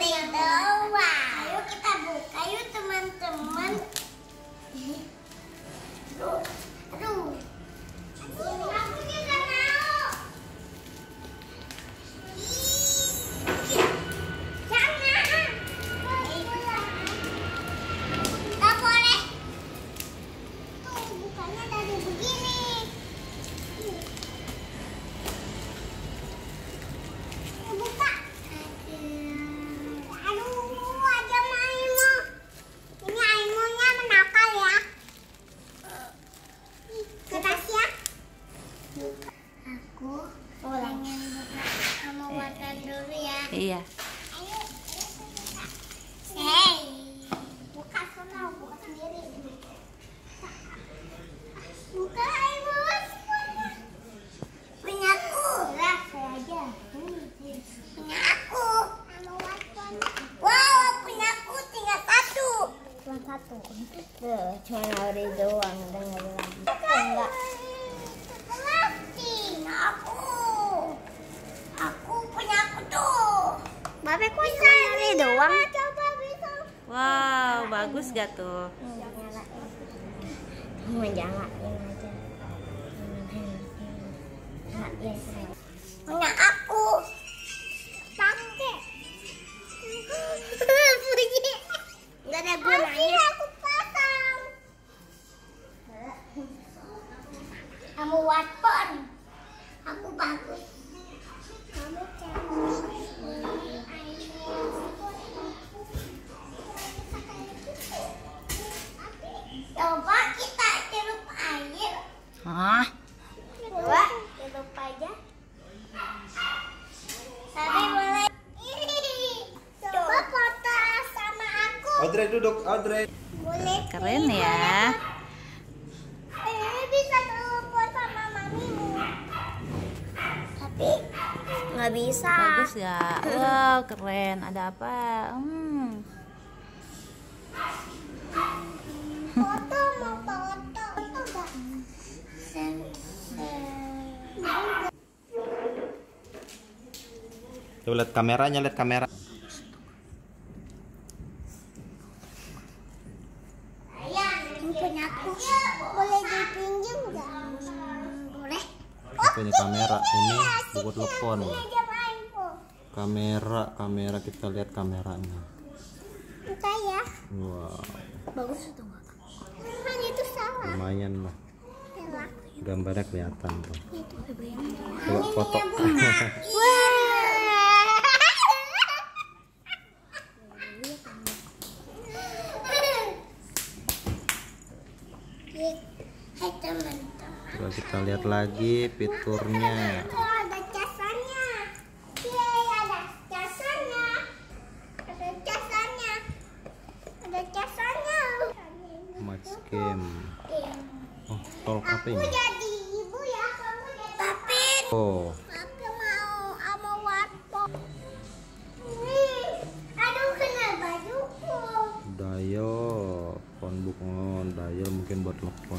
ada doang. Aku pengen buka sama Watan dulu ya. Iya. Ayo. Hey. Buka sana, buka sendiri. Buka Aimo semuanya. Punya aku. Lah, saya aja. Punya aku. Sama Watan. Wow, punya aku tinggal satu. Cuma satu. Tuh, cuma hari doang ada lagi. Enggak. Plastik. Aku. Aku punya aku tuh. Cuma hari doang? Wow, bagus gak tuh? Mau nyalain aja. Audrey duduk, Audrey. Boleh. Keren ya. Eh, bisa telepon sama mamimu. Tapi Nggak bisa. Bagus gak? Wow, keren. Ada apa? Hmm. foto mau foto. Foto enggak? Coba lihat kameranya, lihat kamera. Ini punya aku. Boleh dipinjam enggak? Boleh. Apa ini kamera? Ini buat telepon. Kamera, kamera kita lihat kameranya. Buka ya. Wow, Bagus? Kan itu salah. lumayan lah. Gambarnya kelihatan tuh. Itu Coba foto. Coba kita lihat lagi fiturnya. Oh, ada casannya. Yeay, ada casannya. Ada casannya. Ada casannya. Match game. Oh, talk apa Aku ini? jadi ibu ya, kamu jadi Papin. Oh, Aku mau sama Watpo. Nih, aduh kena bajuku. dial, phone book on, dial mungkin buat telepon.